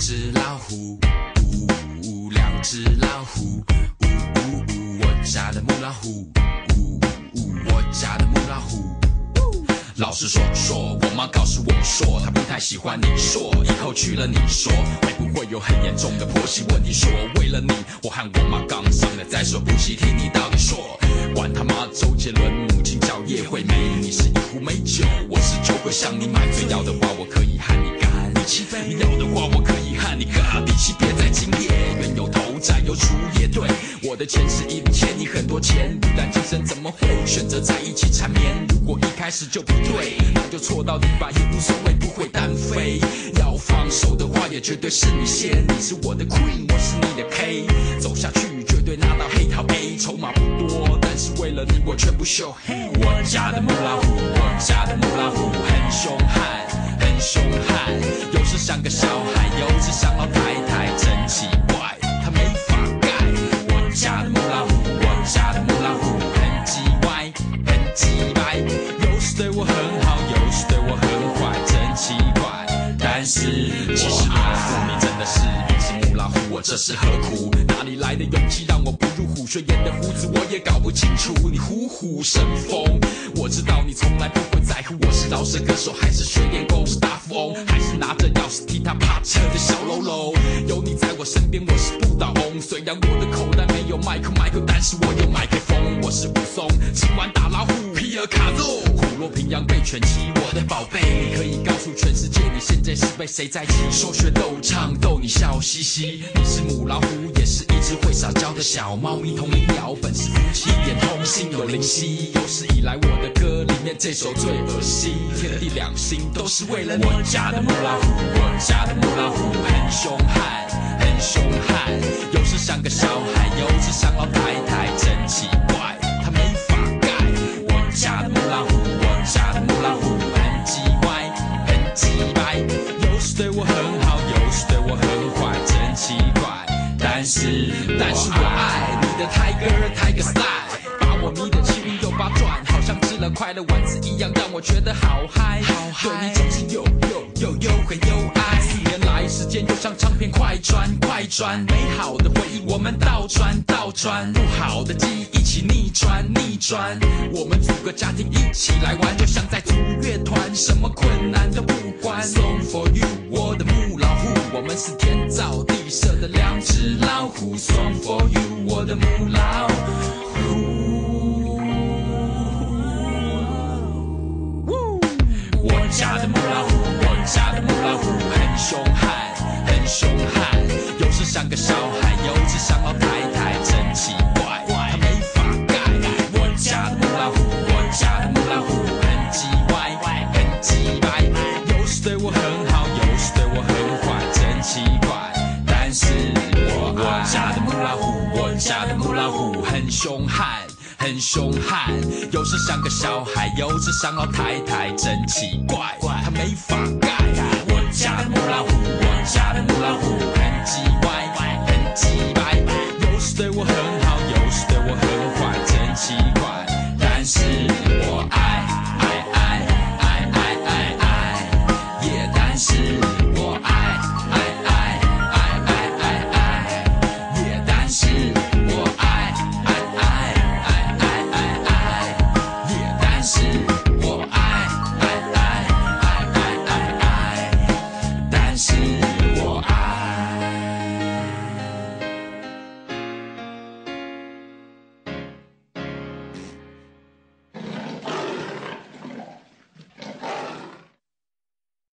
只老虎，呜呜呜，两只老虎，呜呜呜，我家的母老虎，呜呜呜，我家的母老虎。老实说说，我妈告诉我说，她不太喜欢你说，以后娶了你说，会不会有很严重的婆媳问题？说为了你，我和我妈刚上了再说不惜听你到底说，管他妈周杰伦，母亲叫叶惠美，你是一壶美酒，我是酒鬼向你买醉，要的话我可以和你干一起飞，要的话我可以对，我的前世一定欠你很多钱，不然今生怎么会选择在一起缠绵？如果一开始就不对，那就错到底吧，也无所谓，不会单飞。要放手的话，也绝对是你先，你是我的 queen，我是你的 K，走下去绝对拿到黑桃 A，筹码不多，但是为了你我全部秀。我家的母老虎，我家其实老虎，你真的是一只母老虎，我这是何苦？哪里来的勇气让我不入虎？穴？演的胡子我也搞不清楚，你虎虎生风。我知道你从来不会在乎我是饶舌歌手还是水电工，是大富翁还是拿着钥匙替他趴车的小喽啰。有你在我身边，我是不倒翁。虽然我的口袋没有麦克麦克，但是我有麦克风。我是武松，今晚打老虎，皮尔卡肉，虎落平阳被犬欺，我的宝贝，你可以告诉全是被谁在气？说学逗唱，逗你笑嘻嘻。你是母老虎，也是一只会撒娇的小猫咪，同林鸟本是夫妻，一眼通心有灵犀。有史以来我的歌里面这首最恶心，天地两心都是为了你。我家的母老虎，我家的母老虎很凶悍，很凶悍，有时像个小孩，有时像老太太，真奇怪，但是，但是我爱你的 Tiger Tiger Style，把我迷得七晕又八转，好像吃了快乐丸子一样，让我觉得好嗨好嗨。对你总是又又又又很又爱。四年来，时间又像唱片快转快转，美好的回忆我们倒转倒转，不好的记忆一起逆转逆转。我们组个家庭一起来玩，就像在组乐团，什么困难都不管。Song for you，我的母老虎，我们是天造色的两只老虎。Song for you，我的母老家的母老虎很凶悍。很凶悍，有时像个小孩，有时像老太太，真奇怪，它没法改。我家的母老虎，我家的母老虎很奇怪，